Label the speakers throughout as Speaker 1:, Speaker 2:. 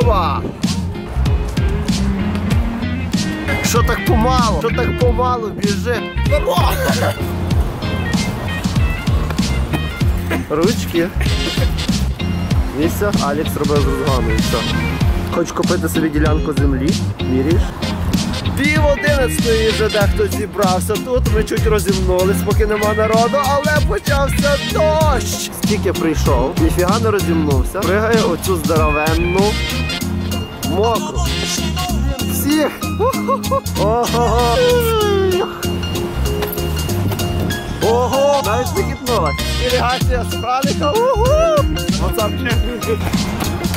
Speaker 1: Ова! Що так помало? Що так помало? Біжи! Ручки. І все, Алекс робив з розгону і все. Хочеш купити собі ділянку землі? Міряєш? Пів одинадцятої вже дехто зібрався тут. Ми чуть розімнулись, поки нема народу, але почався дощ. Скільки прийшов, ніфіга не розімнувся. Пригає оцю здоровенну мокру. Всіх! Ого! Ого! Навіть вихіднула. Іригація з Франика. Угу! Оце.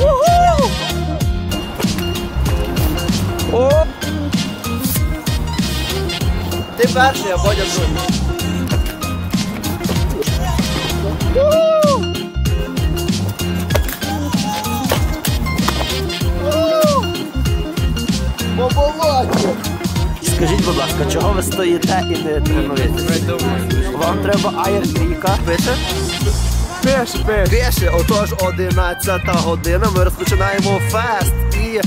Speaker 1: Угу! О! Ти перший, а Бодя. Скажіть, будь ласка, чого ви стоїте і не тренуєтесь? Вам треба аєртрійка. Пише? Пише, пише. Пише, отож 11 година. Ми розпочинаємо фест. І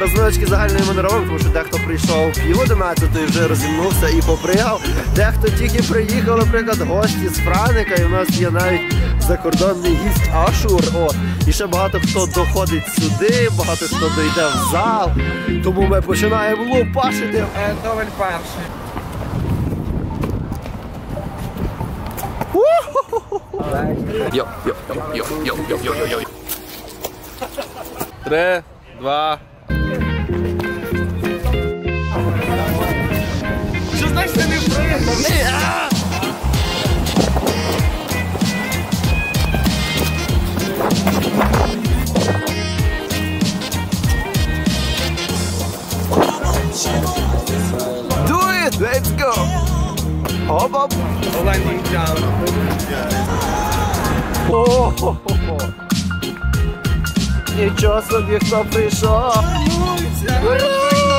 Speaker 1: розминочки загальної ми не робимо, тому що дехто прийшов пів 11 і вже розімнувся і попригав. Дехто тільки приїхав, наприклад, гості з Франика, і в нас є навіть закордонний гість Ашур. О, і ще багато хто доходить сюди, багато хто дойде в зал. Тому ми починаємо лупашити.
Speaker 2: Доволь перший.
Speaker 3: Три, два.
Speaker 2: Що значить ти не впригав?
Speaker 1: Оп, hop.
Speaker 2: Лендінг джамп.
Speaker 1: О-хо-хо-хо. Нічого собі, хто прийшов.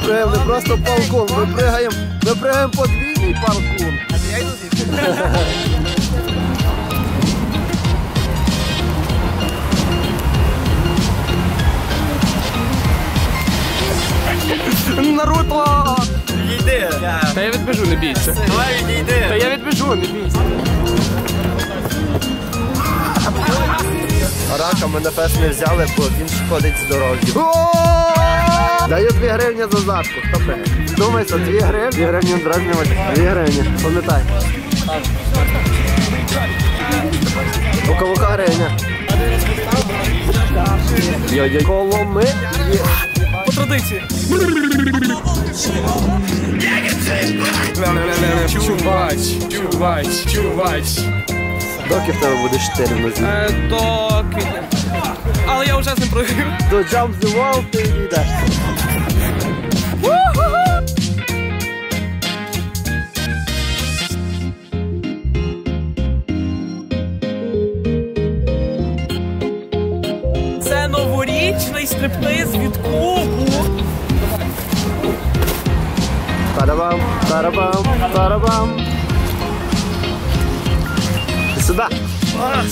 Speaker 1: Пригали просто паркун. Ми пригаємо, ми пригаємо подвійний паркун.
Speaker 2: Я йду
Speaker 3: я відбіжу, не бійся.
Speaker 2: Давай відійди.
Speaker 3: Та я відбіжу, не бійся.
Speaker 1: Рака ми на фест не взяли, бо він шкодить здоров'ю. Даю 2 гривні за задку. Хто? Думайся, 2 гривні. 2 гривні дразнювати. 2 гривні. Пам'ятай. У кавука гривня. Йо-йо. Коломи. Є.
Speaker 2: Традиції.
Speaker 3: Чувач, чувач, чувач.
Speaker 1: Доки в тебе буде 4 в нозі.
Speaker 2: Е, Доки. Але я вже з ним прогрів.
Speaker 1: До jump the wall ти йдеш.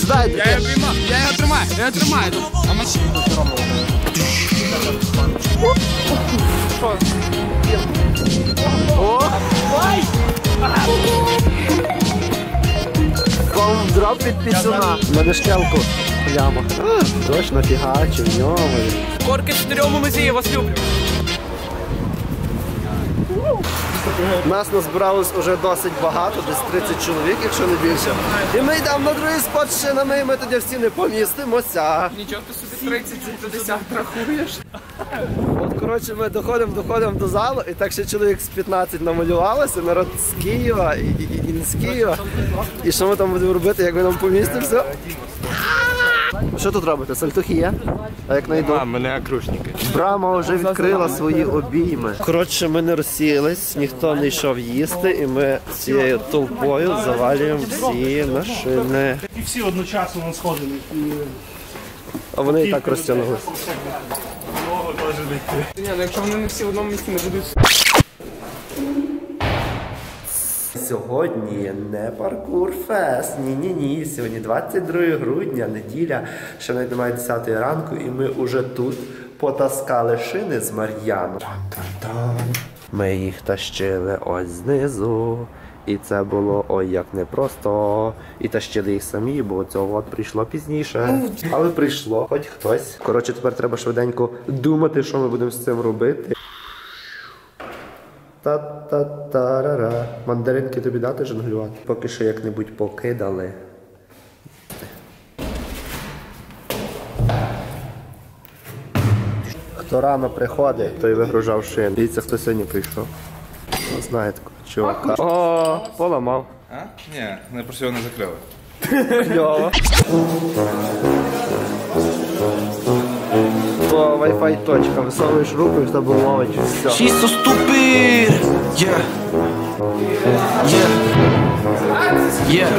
Speaker 1: Сюди.
Speaker 3: Я його тримаю, я його тримаю, я його тримаю. А машину
Speaker 1: О! Дроп від пісюна. На дешкелку. Пляма. Дощ нафігачив, в ньому.
Speaker 2: Корки чотирьому музеї, вас люблю.
Speaker 1: Нас назбиралось уже досить багато, десь 30 чоловік, якщо не більше. І ми йдемо на другий спот з шинами, і ми тоді всі не помістимося.
Speaker 2: Нічого ти собі 30 за 50 рахуєш.
Speaker 1: От коротше, ми доходимо, доходимо до залу, і так ще чоловік з 15 намалювалося, народ з Києва і, і, і не з Києва. І що ми там будемо робити, як ми нам помістимося? Що тут робите? Сальтухи є? А як найду?
Speaker 3: А, мене окружники.
Speaker 1: Брама вже відкрила свої обійми. Коротше, ми не розсіялись, ніхто не йшов їсти, і ми цією толпою завалюємо всі машини.
Speaker 4: І всі одночасно на сходили. І
Speaker 1: А вони і так розтягнулися.
Speaker 2: Ні, ну якщо вони не всі в одному місці не будуть.
Speaker 1: Сьогодні не паркур фест. Ні, ні, ні. Сьогодні 22 грудня, неділя, ще навіть немає 10 ранку, і ми вже тут потаскали шини з Мар'яну. Ми їх тащили ось знизу. І це було ой як непросто. І тащили їх самі, бо цього от прийшло пізніше. Але прийшло, хоч хтось. Коротше, тепер треба швиденько думати, що ми будемо з цим робити. Та-та-тарара. Мандаринки тобі дати жонглювати? Поки що як-небудь покидали. Хто рано приходить, той вигружав шин. Дивіться, хто сьогодні прийшов. Ну, Знає такого чувака. О, поламав.
Speaker 5: А? Ні, не просто його не закрили.
Speaker 1: Кльово. О, Wi-Fi точка. Висовуєш руку тебе ловить все.
Speaker 6: She's so stupid. Yeah. Yeah. Yeah.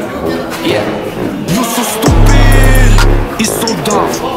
Speaker 6: Yeah. You so stupid. It's so dumb.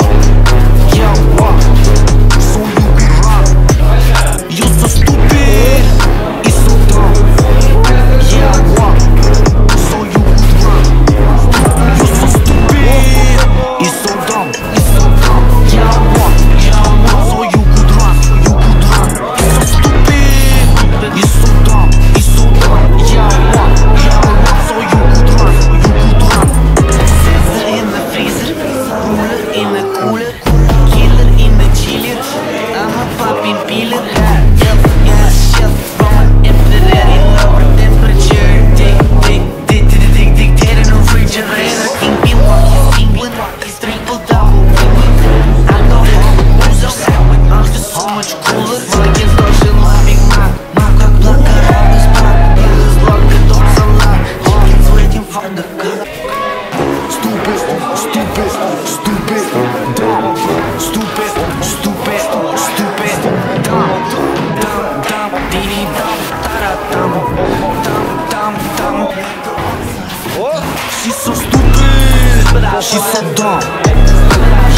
Speaker 6: Dumb.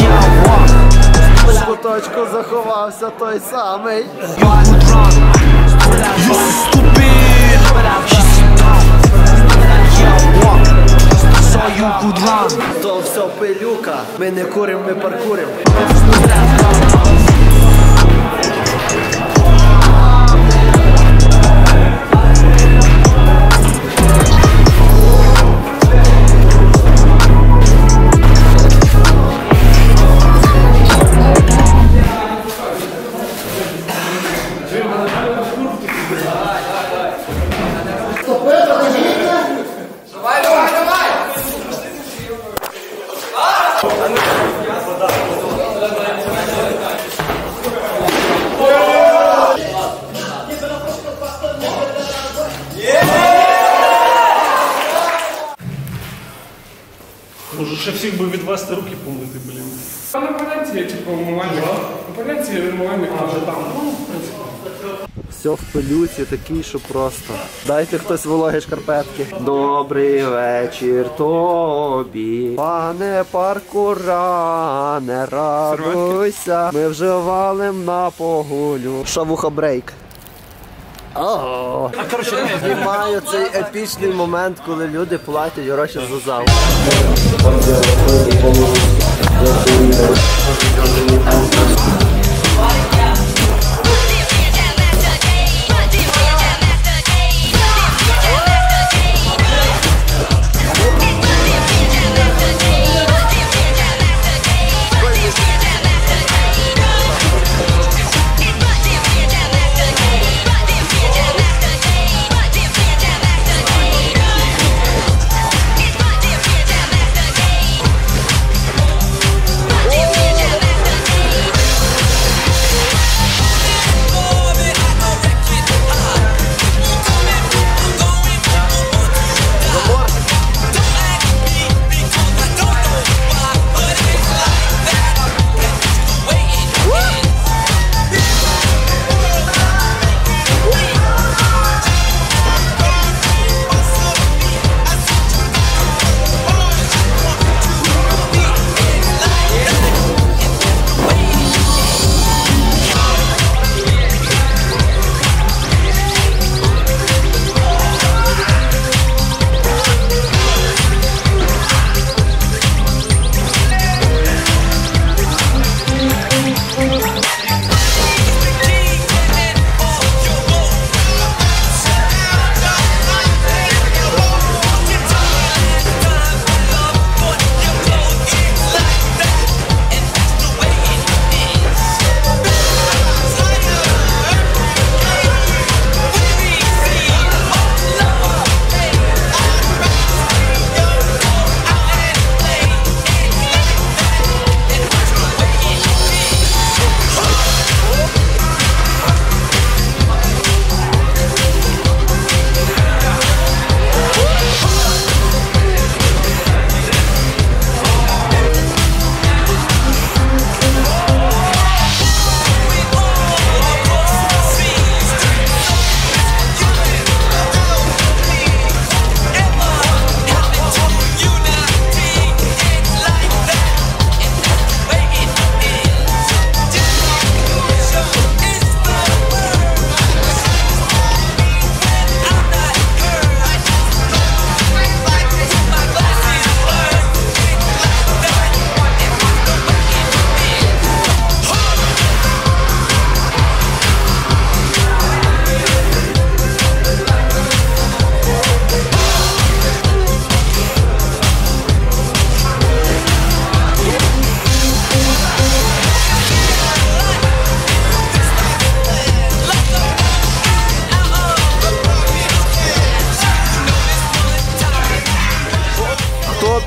Speaker 6: Yeah, what?
Speaker 1: В куточку заховався той самий.
Speaker 6: You could run. You so stupid. She's so dumb. Yeah, what? So you could run.
Speaker 1: То все пилюка. Ми не курим, ми паркурим.
Speaker 4: Ще всіх би відвести руки помити, блін.
Speaker 3: А на понятие, типа, умывальник. На понятие умывальник уже там. Ну, в принципе.
Speaker 1: Все в пилюці такий, що просто. Дайте хтось вологі шкарпетки. Добрий вечір тобі. Пане паркура, не радуйся. Ми вже валим на погулю. Шавуха брейк. Ого. Знімаю цей епічний момент, коли люди платять гроші за зал.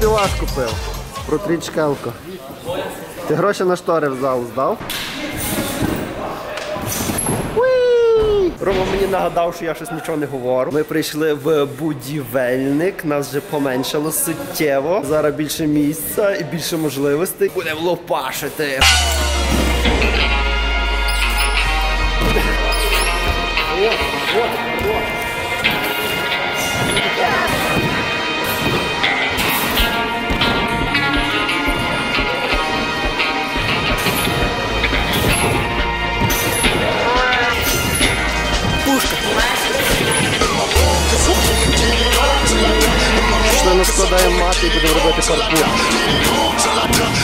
Speaker 1: Піваш купив. Про трічкелко. Ти гроші на штори в зал здав? Рома мені нагадав, що я щось нічого не говорю. Ми прийшли в будівельник, нас вже поменшало суттєво. Зараз більше місця і більше можливостей. Будемо лопашити. Пішли ми складаємо мати і будемо робити паркур. Затягнув.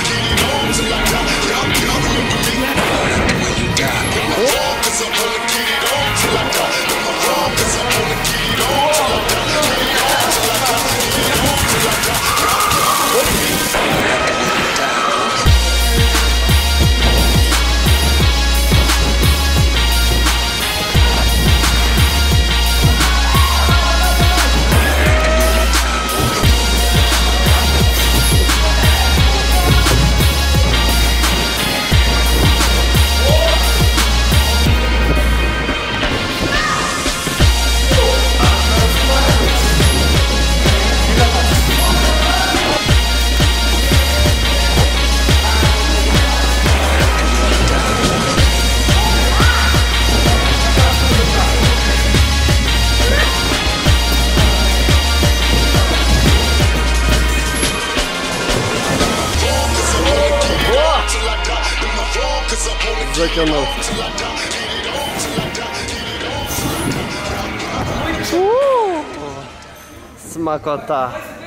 Speaker 1: macotar.